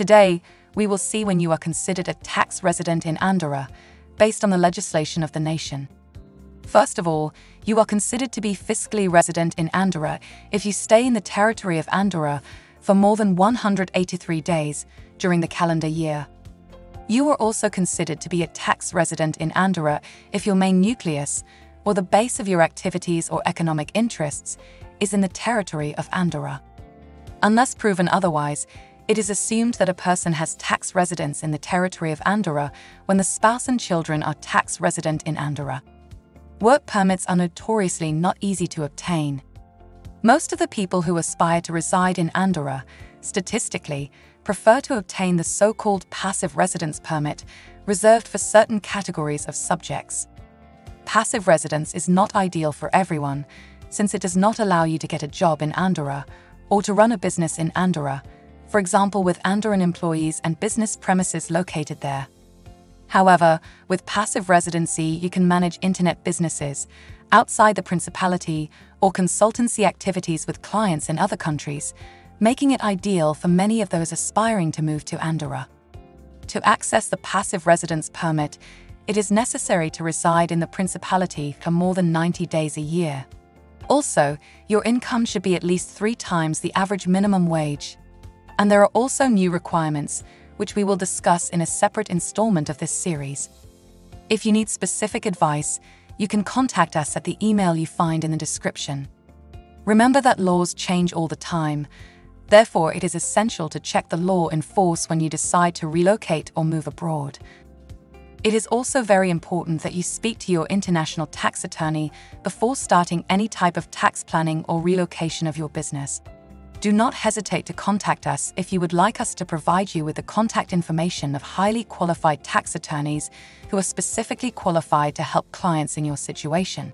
Today, we will see when you are considered a tax resident in Andorra, based on the legislation of the nation. First of all, you are considered to be fiscally resident in Andorra if you stay in the territory of Andorra for more than 183 days during the calendar year. You are also considered to be a tax resident in Andorra if your main nucleus, or the base of your activities or economic interests, is in the territory of Andorra. Unless proven otherwise, it is assumed that a person has tax residence in the territory of Andorra when the spouse and children are tax resident in Andorra. Work permits are notoriously not easy to obtain. Most of the people who aspire to reside in Andorra, statistically, prefer to obtain the so-called passive residence permit reserved for certain categories of subjects. Passive residence is not ideal for everyone, since it does not allow you to get a job in Andorra or to run a business in Andorra, for example with Andorran employees and business premises located there. However, with passive residency, you can manage internet businesses outside the Principality or consultancy activities with clients in other countries, making it ideal for many of those aspiring to move to Andorra. To access the passive residence permit, it is necessary to reside in the Principality for more than 90 days a year. Also, your income should be at least three times the average minimum wage. And there are also new requirements, which we will discuss in a separate installment of this series. If you need specific advice, you can contact us at the email you find in the description. Remember that laws change all the time, therefore, it is essential to check the law in force when you decide to relocate or move abroad. It is also very important that you speak to your international tax attorney before starting any type of tax planning or relocation of your business do not hesitate to contact us if you would like us to provide you with the contact information of highly qualified tax attorneys who are specifically qualified to help clients in your situation.